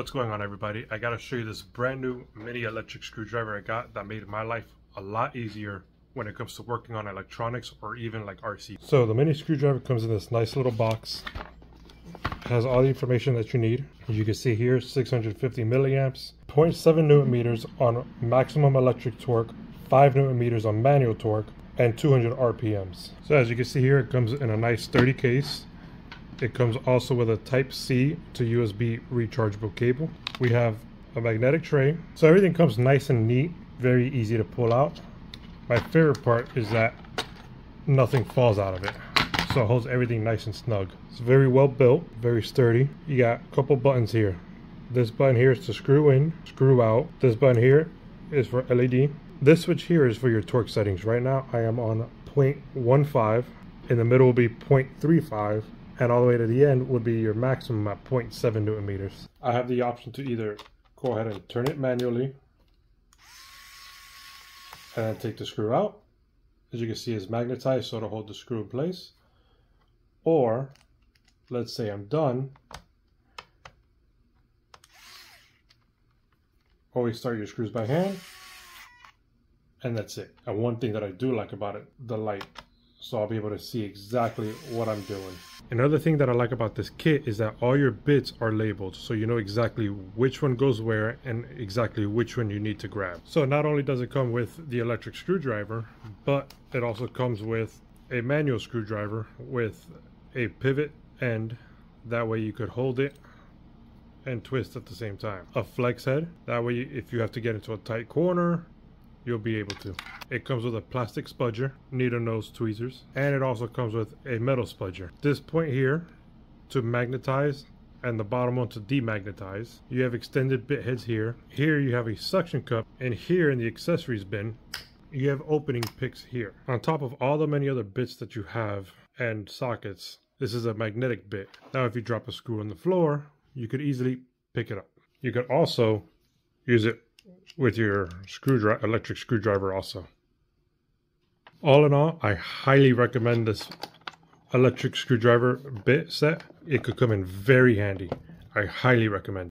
What's going on everybody? I gotta show you this brand new mini electric screwdriver I got that made my life a lot easier when it comes to working on electronics or even like RC. So the mini screwdriver comes in this nice little box. has all the information that you need. As you can see here, 650 milliamps, 0.7 newton meters on maximum electric torque, 5 newton meters on manual torque, and 200 RPMs. So as you can see here, it comes in a nice sturdy case. It comes also with a type C to USB rechargeable cable. We have a magnetic tray. So everything comes nice and neat, very easy to pull out. My favorite part is that nothing falls out of it. So it holds everything nice and snug. It's very well built, very sturdy. You got a couple buttons here. This button here is to screw in, screw out. This button here is for LED. This switch here is for your torque settings. Right now I am on 0.15. In the middle will be 0.35 and all the way to the end would be your maximum at 0.7 newton meters. I have the option to either go ahead and turn it manually and take the screw out. As you can see, it's magnetized so to hold the screw in place. Or, let's say I'm done. Always start your screws by hand. And that's it. And one thing that I do like about it, the light so I'll be able to see exactly what I'm doing. Another thing that I like about this kit is that all your bits are labeled so you know exactly which one goes where and exactly which one you need to grab. So not only does it come with the electric screwdriver but it also comes with a manual screwdriver with a pivot end that way you could hold it and twist at the same time. A flex head that way if you have to get into a tight corner you'll be able to. It comes with a plastic spudger, needle nose tweezers, and it also comes with a metal spudger. This point here to magnetize and the bottom one to demagnetize. You have extended bit heads here. Here you have a suction cup and here in the accessories bin you have opening picks here. On top of all the many other bits that you have and sockets, this is a magnetic bit. Now if you drop a screw on the floor, you could easily pick it up. You could also use it with your screwdriver, electric screwdriver also. All in all, I highly recommend this electric screwdriver bit set. It could come in very handy. I highly recommend